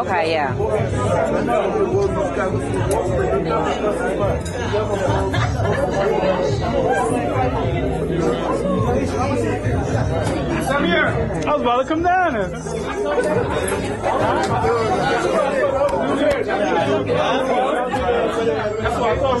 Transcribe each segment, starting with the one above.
Okay, yeah. Samir, I was about to come down. That's what I thought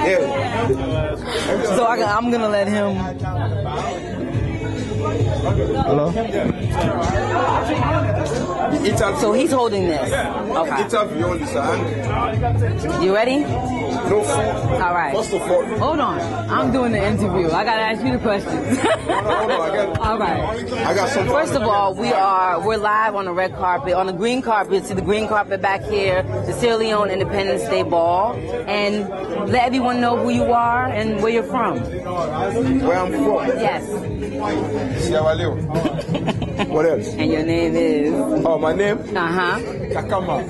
So I, I'm gonna let him. Hello? So he's holding this. Okay. Interview only, sir. You ready? No food. All right. First of all, Hold on. I'm doing the interview. I gotta ask you the questions. hold on, I got, All right. I got some. First of all, we are we're live on the red carpet, on the green carpet. See the green carpet back here, the Sierra Leone Independence Day Ball, and let everyone know who you are and where you're from. where I'm from, Yes, What else? and your name is. Oh, my name? Uh huh. Kakama.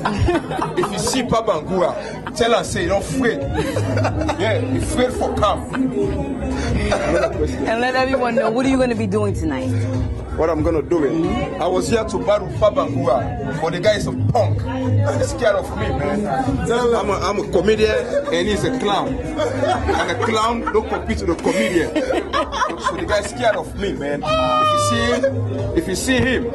if you see Babangura, tell her say don't afraid. yeah, you afraid for come. And let everyone know what are you going to be doing tonight. What I'm gonna do it. I was here to battle Babangura, but the guy is a punk. He's scared of me, man. I'm a, I'm a comedian and he's a clown. And a clown don't compete with a comedian. So the guy's scared of me, man. If you see him, if you see him,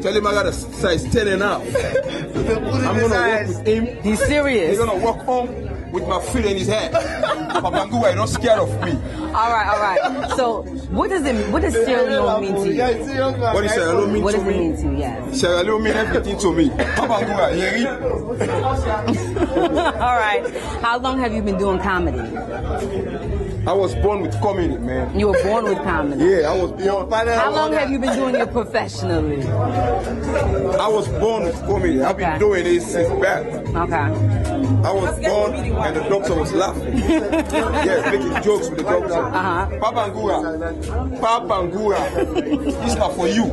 tell him I got a size 10 and a. I'm gonna work with him. He's serious. He's gonna walk home with my feet in his hand. Babangura, you're not scared of me. All right, all right. So, what does it? What does Sierra Leone mean to you? What is Sierra Leone mean What to does it mean to you? Yes. Sierra Leone mean everything to me. Babangura, Yeri. all right. How long have you been doing comedy? I was born with comedy, man. You were born with comedy. Yeah, I was born. How long have you been doing it professionally? I was born with comedy. I've been doing it since back. Okay. I was born and the doctor was laughing. yeah, making jokes with the doctor. Uh-huh. Papangura, Papangura, this is not for you.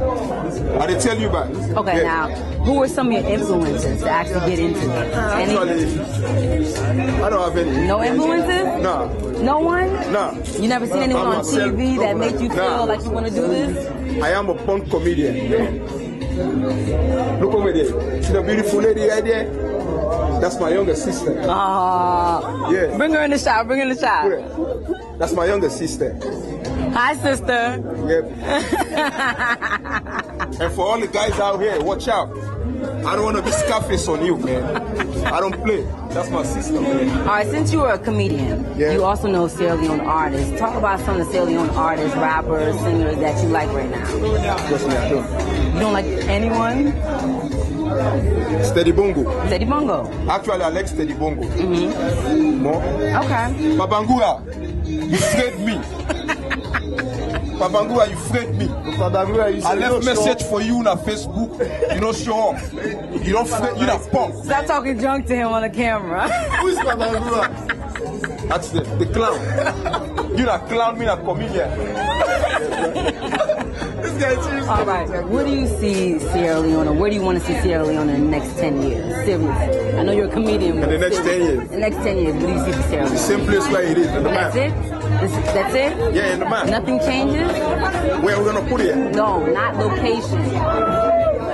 I did tell you about. it. Okay. Yeah. Now, who are some of your influences to actually get into it? Any? Actually, I don't have any. No influences? Nah, No one? nah. You never seen anyone I'm on myself. TV that made you Nah. feel like you want to do this? I am a punk comedian. Look over there. See the beautiful lady right there? That's my younger sister. Ah. Yeah. Bring her in the shot. Bring her in the shot. That's my younger sister. Hi, sister. Yep. and for all the guys out here, watch out. I don't want to be Scarface on you, man. I don't play. That's my sister, man. All right, since you are a comedian, Yeah. you also know Sierra Leone artists. Talk about some of the Sierra Leone artists, rappers, singers that you like right now. Trust me, I don't. You don't like anyone? Steady Bongo. Steady Bongo. Actually, I like Steady Bongo. Mm-hmm. More. Okay. Babangura, you afraid me. Babangura, you afraid me. I left a message for you on Facebook. You don't show up. You don't afraid, you not punk. Stop talking junk to him on the camera. Who is Babangura? That's the, the clown. You not clown, me not comedian. this guy is serious. All right. Where do you see Sierra Leone, or where do you want to see Sierra Leone in the next 10 years? Seriously. I know you're a comedian. In the next 10 years? In the next 10 years, what do you see for Sierra Leone? Same place where it is, in the That's map. it? This- That's it? Yeah, in the map. Nothing changes? Where are we gonna put it? No, not location.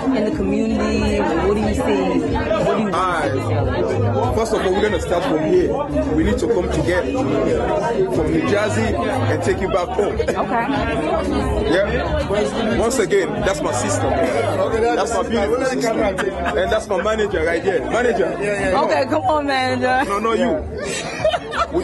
In the community, what do you see? What do you Alright. First of all, we're gonna start from here. We need to come together from New Jersey and take you back home. Okay. Yeah. Once again, that's my sister. man. That's my beautiful sister, and that's my manager right there. Manager. Yeah, yeah. Okay, come on, manager. No, no, you. We,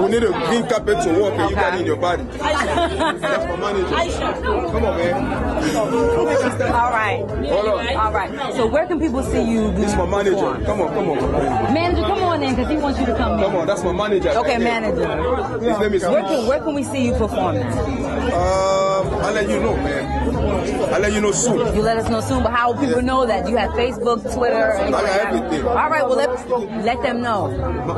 we need a green carpet to walk and you got in your body. That's my manager. Come on, man. All right. Hold on. All right. So where can people see you? Do This is my manager. perform? Come on, come on. Manager, come on in because he wants you to come Come in. on, that's my manager. Okay, manager. His name is Where can, where can we see you perform now? Uh, I'll let you know, man. I'll let you know soon. You let us know soon, but how will people know that? You have Facebook, Twitter, anything I got everything. All right, well, let, let them know.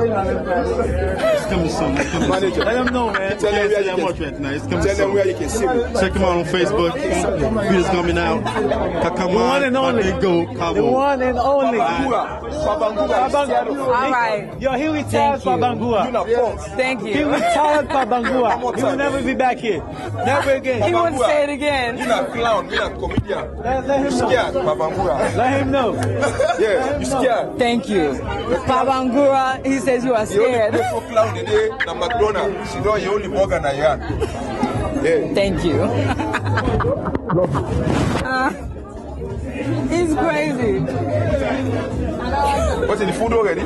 It's coming soon. It's coming Manager. soon. Let them know, man. Tell them where say you how can- much right now. It's coming Tell them where you can see me. Check them out on Facebook. Videos coming out. Kakaman, The one and only. There you go. The one and only. Babangura. Babangura. is scared of me. All right. Yo, he retired Thank for you. You Bangura. not. Thank He you. retired for One more Bangura. He will never be back here. Never again. To say it again. You're not clown. you're not comedian. Let, let You him know. scared, Babangura. Let him know. Yeah, you scared. Thank you. Pabangura, he says you are The scared. for clown today, na McDonald's. She know you only burger na yan. Yeah. Thank you. Uh, he's crazy. What's in the food already?